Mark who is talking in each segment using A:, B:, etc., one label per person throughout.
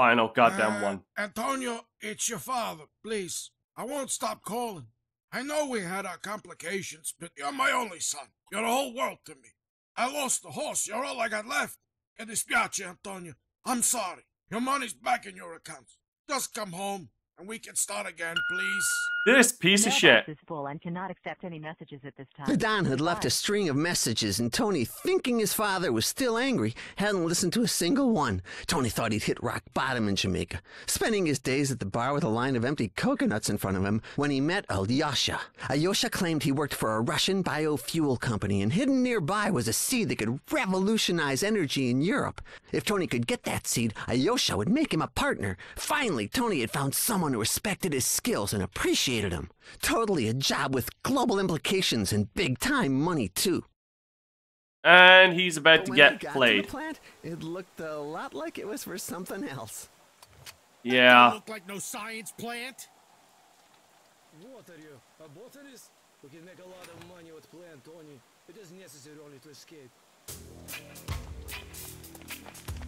A: Final goddamn
B: Uh,
A: one.
B: Antonio, it's your father. Please, I won't stop calling. I know we had our complications, but you're my only son. You're the whole world to me. I lost the horse. You're all I got left. E dispiace, Antonio. I'm sorry. Your money's back in your accounts. Just come home, and we can start again, please.
A: This piece of shit.
C: Is full and cannot accept any messages at this time.
D: The Don had left a string of messages, and Tony, thinking his father was still angry, hadn't listened to a single one. Tony thought he'd hit rock bottom in Jamaica, spending his days at the bar with a line of empty coconuts in front of him when he met Alyosha. Alyosha claimed he worked for a Russian biofuel company, and hidden nearby was a seed that could revolutionize energy in Europe. If Tony could get that seed, Alyosha would make him a partner. Finally, Tony had found someone who respected his skills and appreciated him. Totally a job with global implications and big time money, too.
A: And he's about
D: But
A: to
D: when
A: get
D: they got
A: played.
D: To the plant, it looked a lot like it was for something else.
A: Yeah.
E: Look like no science plant.
F: What are you, a botanist? We can make a lot of money with plant, Tony. It is necessary only to escape.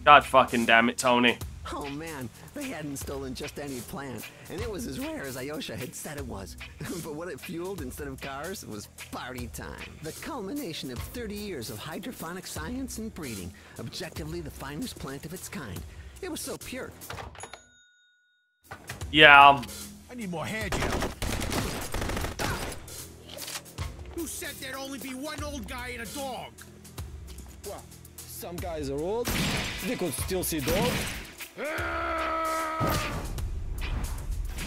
A: God fucking damn it, Tony.
D: Oh man, they hadn't stolen just any plant, and it was as rare as Alyosha had said it was. but what it fueled instead of cars was party time. The culmination of 30 years of hydroponic science and breeding, objectively the finest plant of its kind. It was so pure.
A: Yeah. um,
E: I need more hair gel. Who said there'd only be one old guy and a dog?
F: Well, some guys are old. They could still see dog.
E: If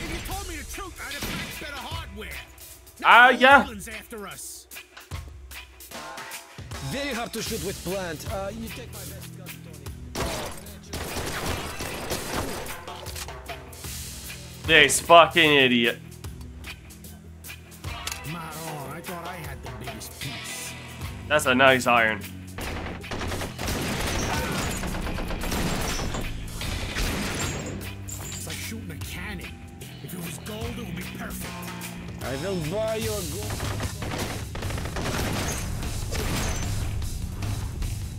E: you told me the truth, I'd have packed better hardware.
A: Ah,
E: Now
A: yeah.
E: After us.
F: Very hard to shoot with plant. Uh, you take my best gun, Tony.
A: This fucking idiot.
E: Maron, I I had the biggest piece.
A: That's a nice iron.
F: Buy you.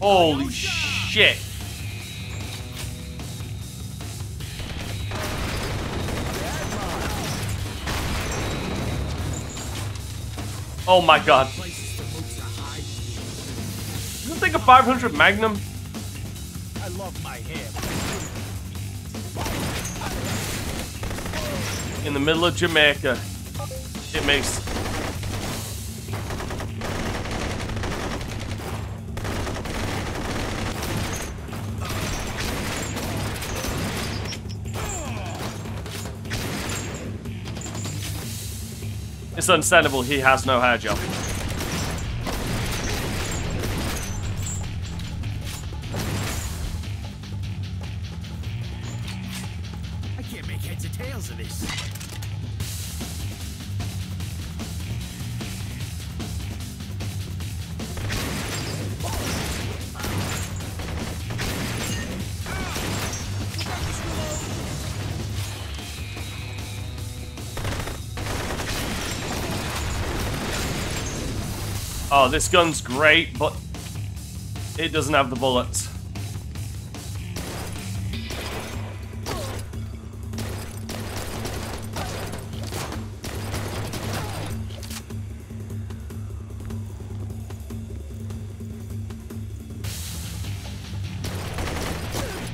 A: Holy shit. Oh my god.
E: Boots.
A: You think a 500 Magnum?
E: I love my hair.
A: in the middle of Jamaica. It makes. It's understandable he has no hair gel.
E: I can't make heads or tails of this.
A: Oh, this gun's great, but it doesn't have the bullets.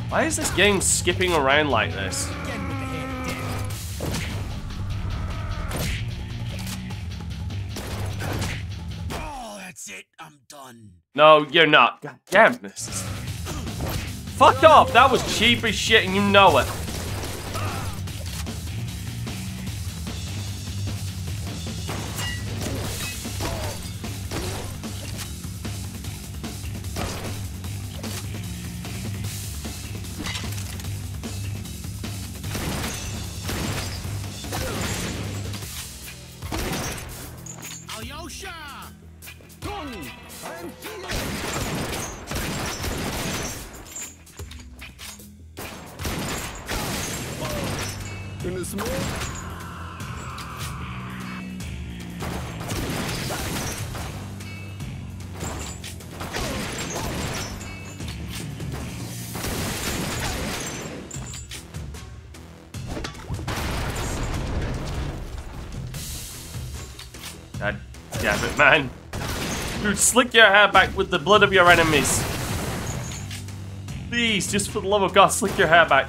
A: Why is this game skipping around like this? No, you're not. God damn this. Fuck off! That was cheap as shit and you know it. Slick your hair back with the blood of your enemies. Please, just for the love of God, slick your hair back.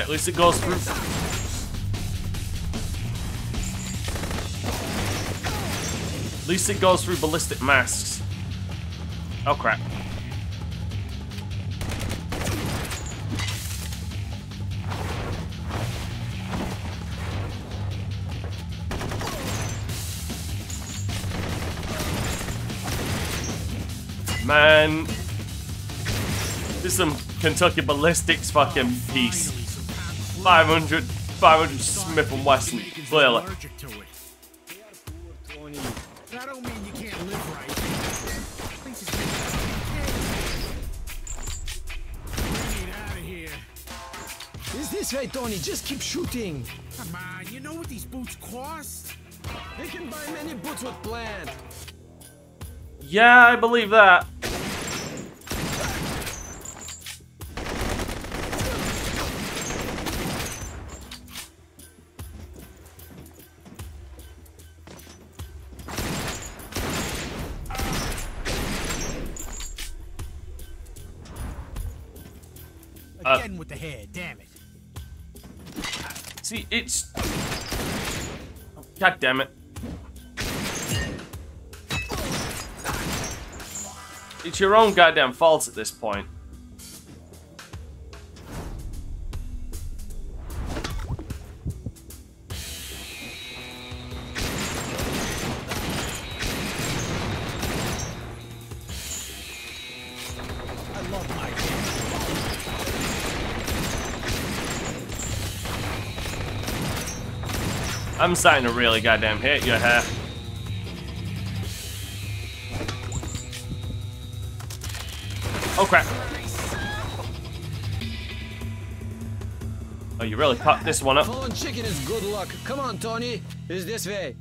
A: At least it goes through. At least it goes through ballistic masks. Oh crap. Man. This is some Kentucky Ballistics fucking piece. 500, 500 Smith and Wesson, clearly.
E: Allergic to it.
F: Tony.
E: That don't mean you can't live right. Place is getting Get out of here.
F: Is this way, Tony? Just keep shooting.
E: Come on, you know what these boots cost?
F: They can buy many boots with plant.
A: Yeah, I believe that. God damn it. It's your own goddamn fault at this point. I'm starting to really goddamn hate your hair. Oh crap. Oh, you really popped this one up.
F: Fallen chicken is good luck. Come on, Tony. Is this way.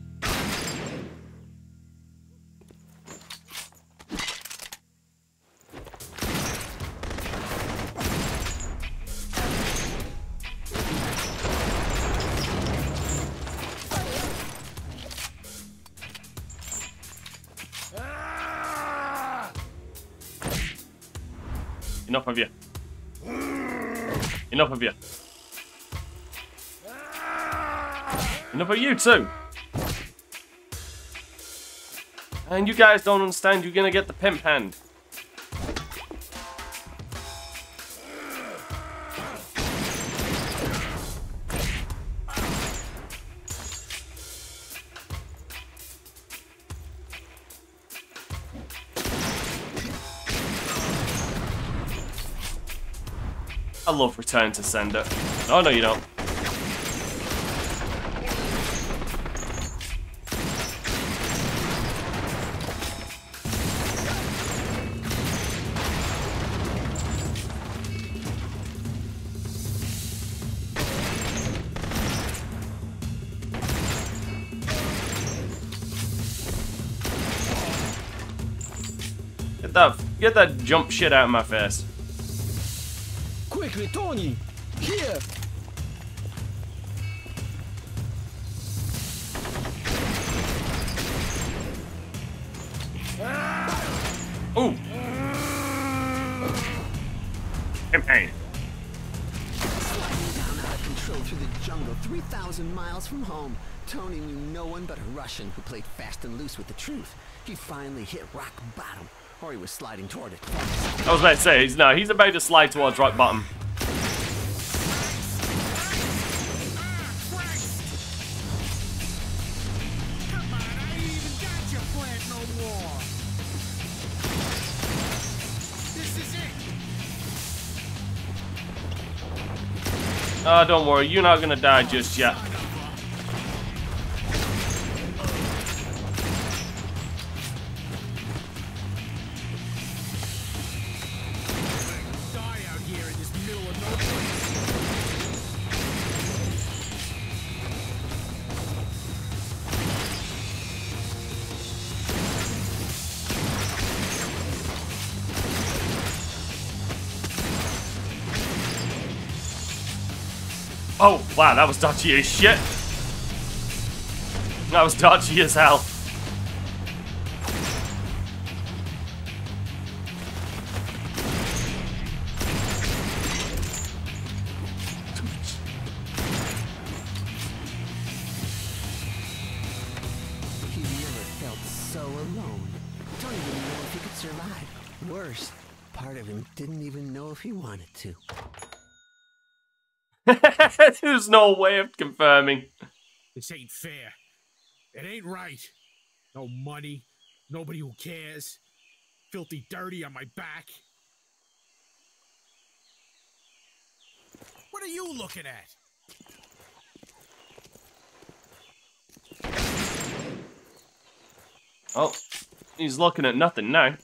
A: Enough of you. Enough of you too. And you guys don't understand, you're gonna get the pimp hand. I love Return to Sender. Oh no, you don't. Get that, get that jump shit out of my face.
F: Quickly, Tony. Here.
A: Ooh. Campaign.
D: Down out of control through the jungle, 3,000 miles from home. Tony knew no one but a Russian who played fast and loose with the truth. He finally hit rock bottom, or he was sliding toward it.
A: I was about to say, he's, no, he's about to slide towards rock bottom. Oh, don't worry, you're not gonna die just yet. Oh, wow, that was dodgy as shit. That was dodgy as hell.
D: He wanted to.
A: There's no way of confirming.
E: This ain't fair. It ain't right. No money, nobody who cares. Filthy dirty on my back. What are you looking at?
A: Oh, he's looking at nothing now.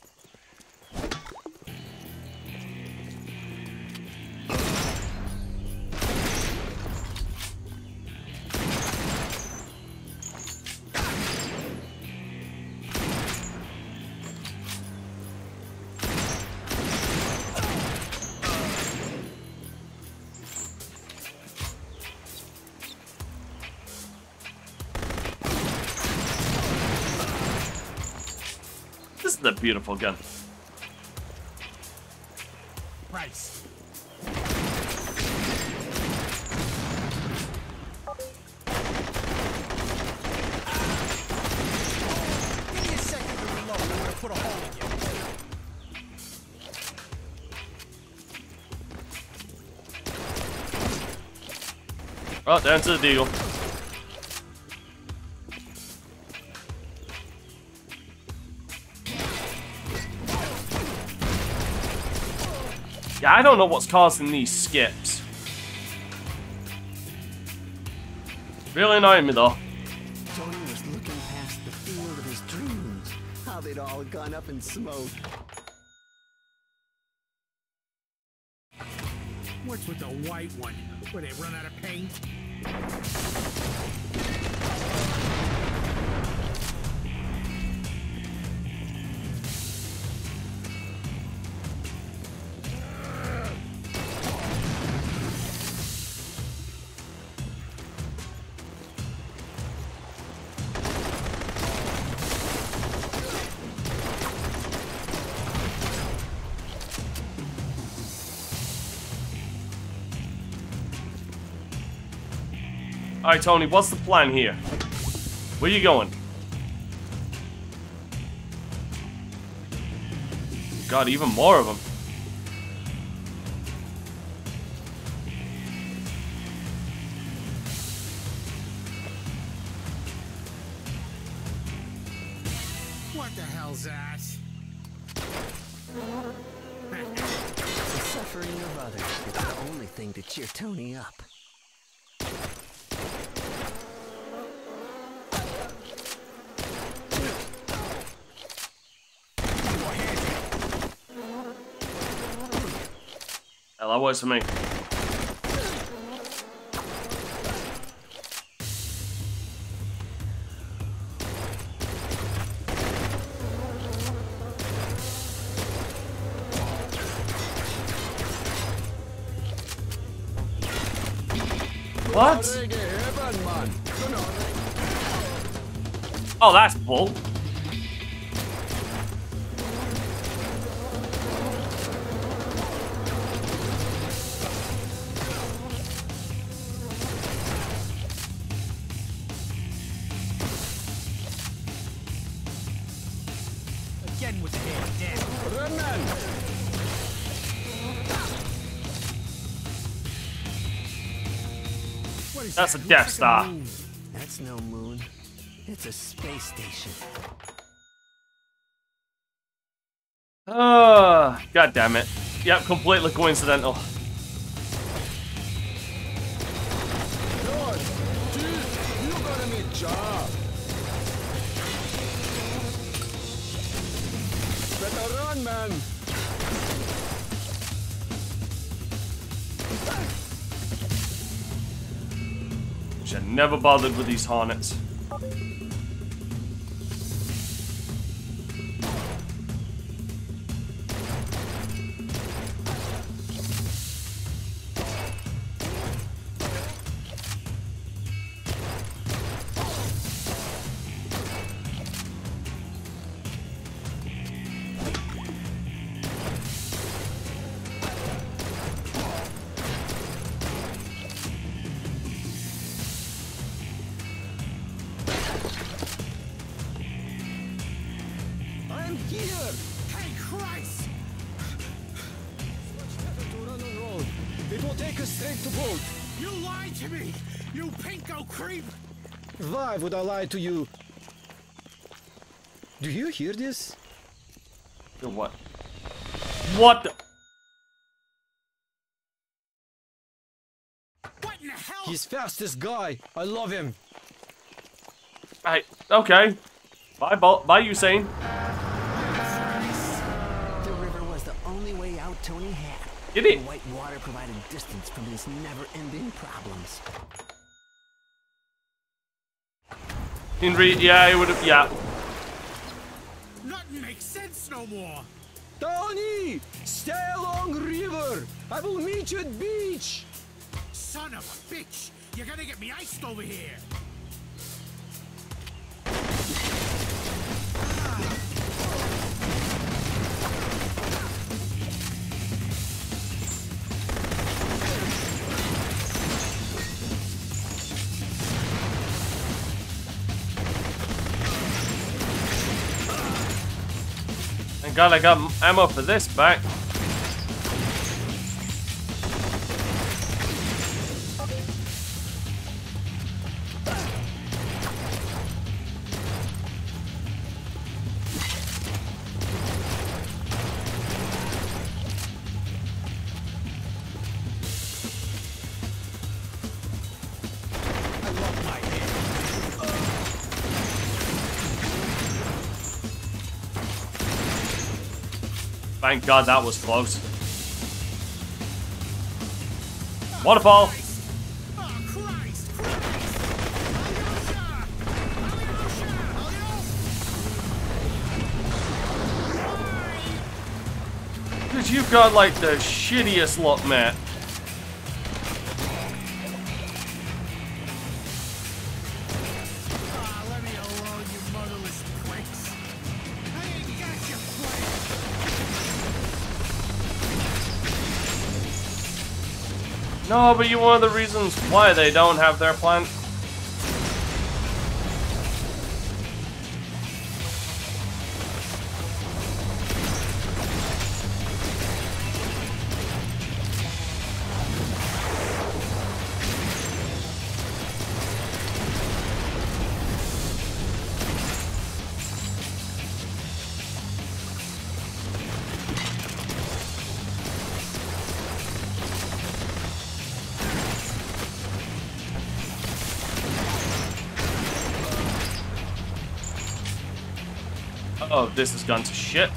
A: A beautiful gun.
E: you.
A: Oh, down to the deagle. I don't know what's causing these skips. Really annoying me though.
D: Tony was looking past the field of his dreams. How they'd all gone up in smoke.
E: What's with the white one? Where they run out of paint?
A: Alright, Tony, what's the plan here? Where you going? God, even more of them. Hell, that works for me. What? Oh, that's bull. A Death Star.
E: moon.
D: That's no moon. It's a space station.
A: Oh, God damn it. Yep, completely coincidental. Should never bothered with these hornets.
F: Will take us straight to boat.
E: You lied to me! You pinko creep!
F: Why would I lie to you? Do you hear this?
A: The what? What the?
E: What in the hell?
F: He's fastest guy. I love him.
A: Hey, okay. Bye, Bol- bye, Usain.
D: Had.
A: Did
D: The
A: it?
D: white water provided distance from his never-ending problems.
A: In re- yeah, it would have. Yeah.
E: Nothing makes sense no more!
F: Tony! Stay along river! I will meet you at beach!
E: Son of a bitch! You're gonna get me iced over here!
A: God I got ammo for this back. Thank God that was close. Waterfall. Dude, you've got like the shittiest luck, Matt. No, but you're one of the reasons why they don't have their plan. This has gone to shit.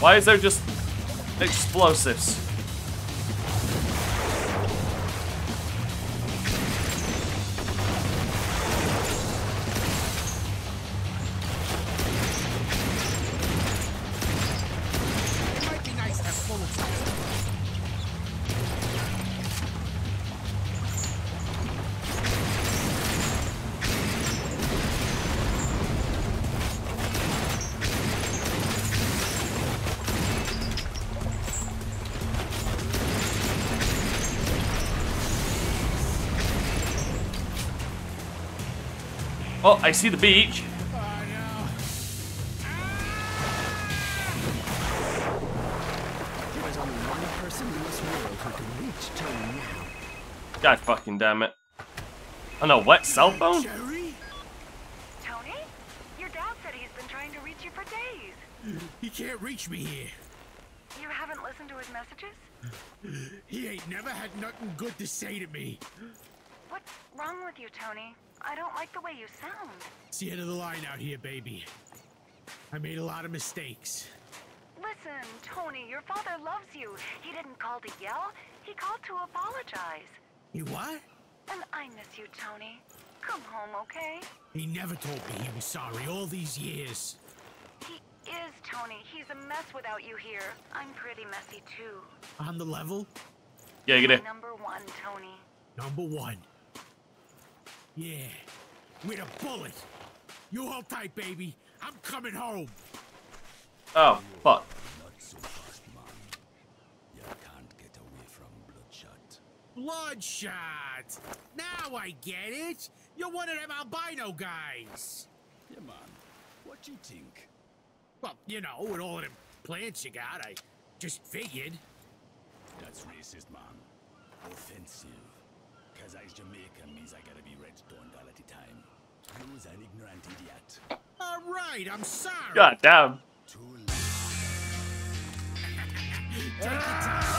A: Why is there just explosives? Oh, I see the beach.
E: No!
D: There was only one person in this world who could reach Tony now.
A: God fucking damn it. Oh no, wet cell phone?
E: Jerry?
C: Tony? Your dad said he's been trying to reach you for days.
E: He can't reach me here.
C: You haven't listened to his messages?
E: He ain't never had nothing good to say to me.
C: What's wrong with you, Tony? I don't like the way you sound.
E: It's the end of the line out here, baby. I made a lot of mistakes.
C: Listen, Tony, your father loves you. He didn't call to yell, he called to apologize.
E: He what?
C: And I miss you, Tony. Come home, okay?
E: He never told me he was sorry all these years.
C: He is, Tony. He's a mess without you here. I'm pretty messy, too.
E: On the level,
A: Yeah, you get it.
C: Number one, Tony.
E: number one. Yeah, with a bullet. You hold tight, baby. I'm coming home.
A: Oh, fuck.
G: Not so fast, man. You can't get away from Bloodshot.
E: Bloodshot! Now I get it! You're one of them albino guys!
G: Yeah, man. What you think?
E: Well, you know, with all of them plants you got, I just figured.
G: That's racist, man. Offensive. Cause I's Jamaican means I gotta be redstone all at the time. You's an ignorant idiot.
E: All right, I'm sorry.
A: God damn.
G: Too late.
E: Take your time.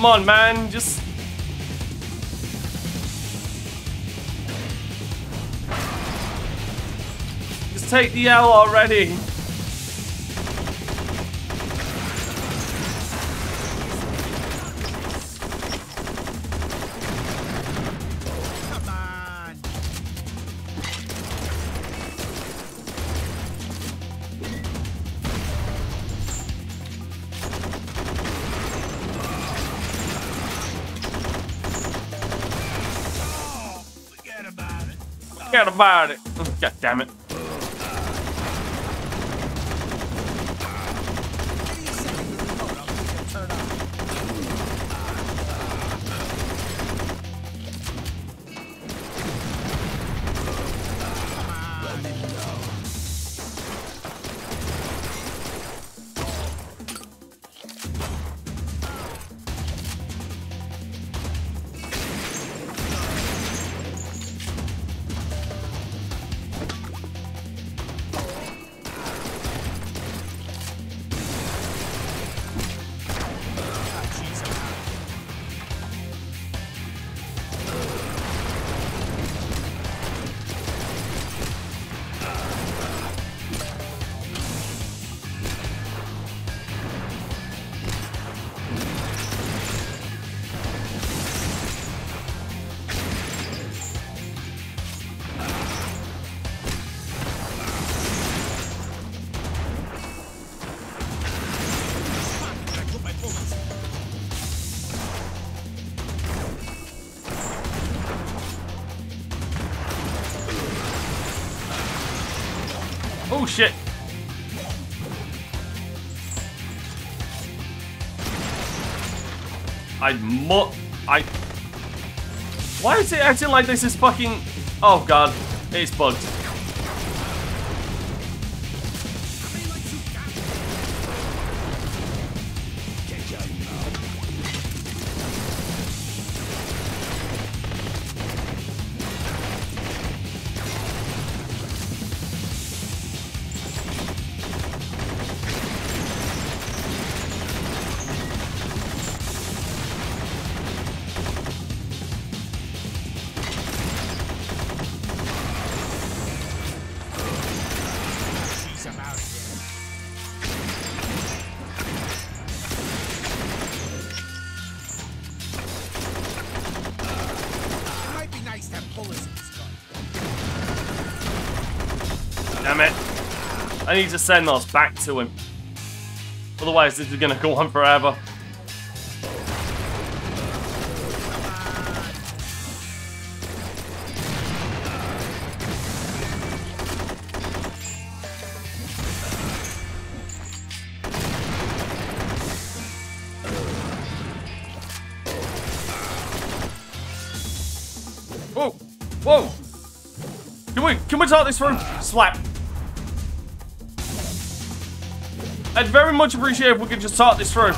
A: Come on, man. Just. Just take the L already.
G: Forget about it.
A: God damn it.
E: I
A: mu- I. Why is it acting like this is fucking? Oh god, it's bugged. I need to send those back to him. Otherwise, this is gonna go on forever. Whoa! Whoa! Can we can we talk this through? Slap. I'd very much appreciate if we could just talk this through.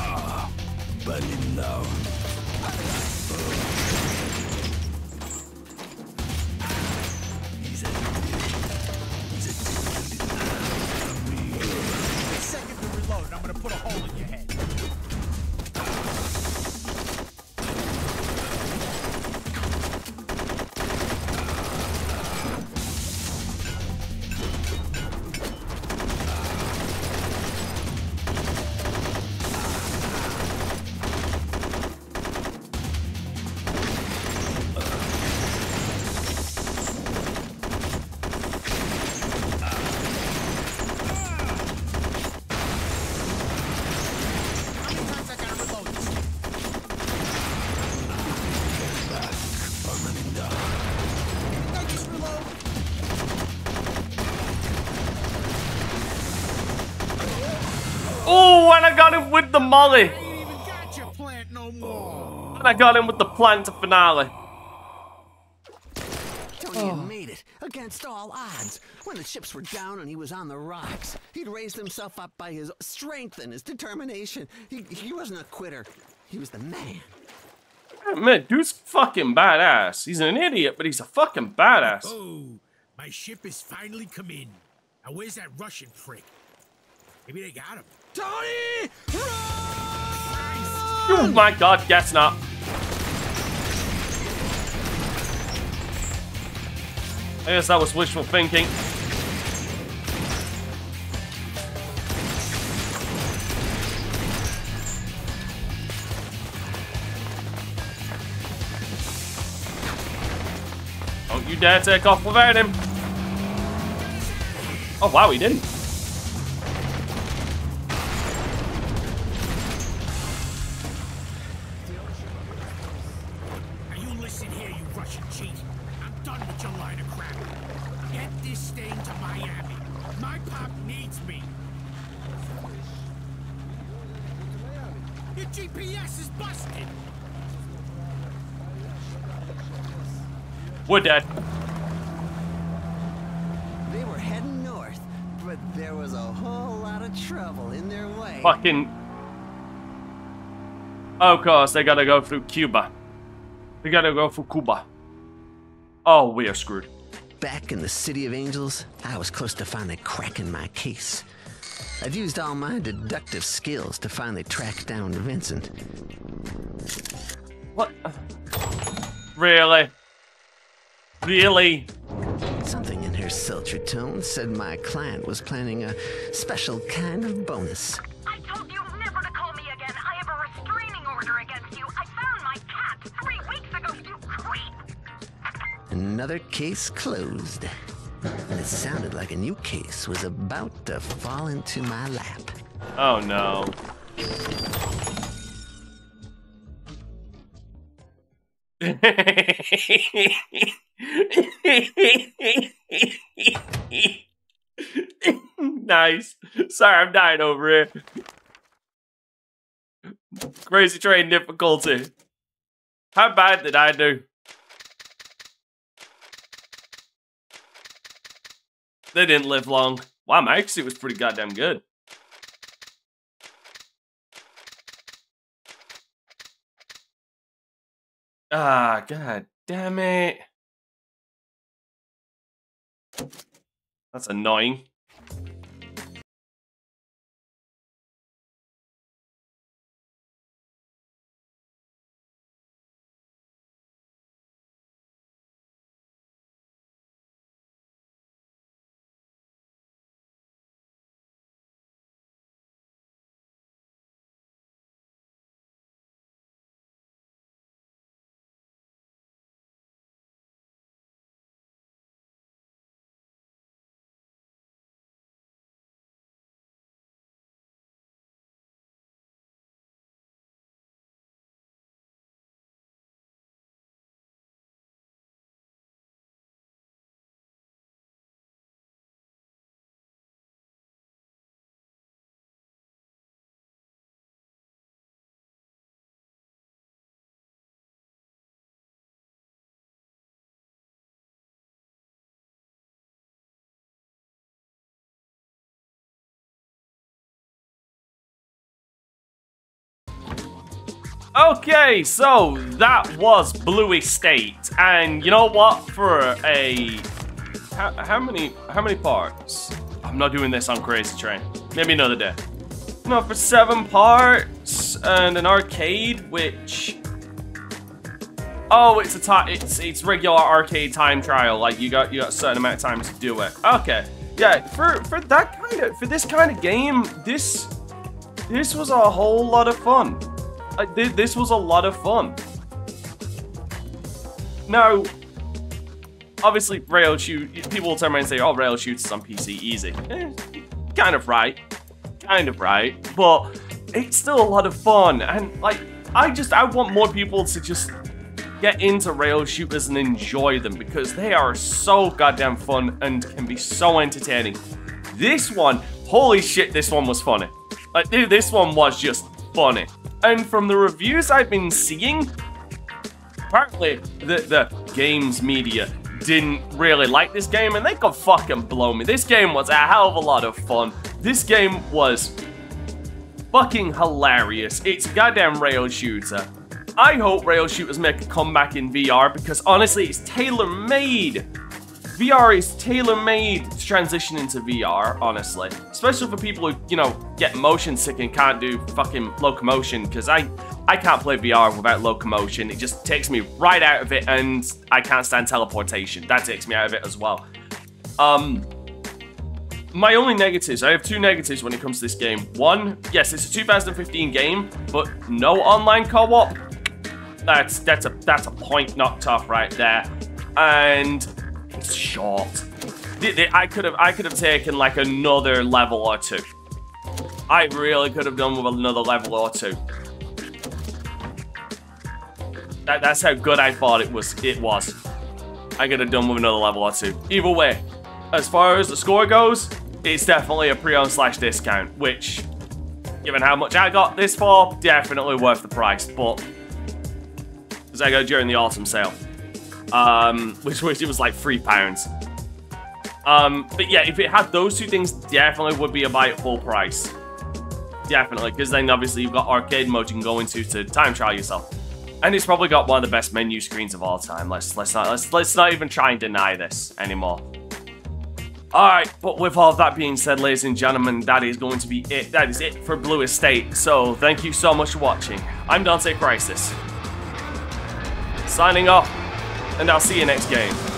A: With the molly.
E: Ain't even got your plant no more.
A: And I got him with the plant to finale.
D: Tony had oh. made it against all odds. When the chips were down and he was on the rocks, he'd raised himself up by his strength and his determination. He, he wasn't a quitter. He was the man.
A: Man, dude's fucking badass. He's an idiot, but he's a fucking badass.
E: Oh, my ship has finally come in. Now where's that Russian prick? Maybe they got him.
D: Tony!
A: Oh my god, guess not. I guess that was wishful thinking. Don't you dare take off without him. Oh wow, he didn't. We're dead.
D: They were heading north, but there was a whole lot of trouble in their way.
A: Fucking. Of course, they gotta go through Cuba. They gotta go through Cuba. Oh, we are screwed.
D: Back in the City of Angels, I was close to finally cracking my case. I'd used all my deductive skills to finally track down Vincent.
A: What? Really? Really?
D: Something in her sultry tone said my client was planning a special kind of bonus.
C: I told you never to call me again. I have a restraining order against you. I found my cat three weeks ago, you creep.
D: Another case closed. And it sounded like a new case was about to fall into my lap.
A: Oh no. nice. Sorry, I'm dying over here. Crazy train difficulty. How bad did I do? They didn't live long. Wow, my exit was pretty goddamn good. Ah, god damn it. That's annoying. Okay, so that was Blue Estate, and you know what? For a how, how many how many parts? I'm not doing this on Crazy Train. Maybe another day. No, for seven parts and an arcade, which oh, it's a time it's it's regular arcade time trial. Like you got you got a certain amount of time to do it. Okay, yeah. For for that kind of for this kind of game, this this was a whole lot of fun. I did. This was a lot of fun. Now, obviously, rail shoot. People will turn around and say, "Oh, rail shoots on PC easy." Eh, kind of right, kind of right, but it's still a lot of fun. And like, I just I want more people to just get into rail shooters and enjoy them because they are so goddamn fun and can be so entertaining. This one, holy shit, this one was funny. Like, dude, this one was just funny. And from the reviews I've been seeing, apparently the, the games media didn't really like this game and they could fucking blow me. This game was a hell of a lot of fun. This game was fucking hilarious. It's a goddamn rail shooter. I hope rail shooters make a comeback in VR because honestly, it's tailor-made. VR is tailor-made to transition into VR, honestly. Especially for people who, you know, get motion sick and can't do fucking locomotion, because I, I can't play VR without locomotion. It just takes me right out of it, and I can't stand teleportation. That takes me out of it as well. Um, my only negatives, I have two negatives when it comes to this game. One, yes, it's a 2015 game, but no online co-op. That's that's a that's a point knocked off right there. And short. I could have I could have taken like another level or two. I really could have done with another level or two. That, that's how good I thought it was. It was. I could have done with another level or two. Either way, as far as the score goes, it's definitely a pre-owned slash discount, which, given how much I got this for, definitely worth the price. But because I go during the autumn sale um, which was it was like three pounds. Um, but yeah, if it had those two things, definitely would be a buy at full price. Definitely, because then obviously you've got arcade mode you can go into to time trial yourself, and it's probably got one of the best menu screens of all time. Let's let's not let's let's not even try and deny this anymore. Alright, but with all that being said, ladies and gentlemen, that is going to be it. That is it for Blue Estate. So, thank you so much for watching. I'm Dante Crysis. Signing off and I'll see you next game.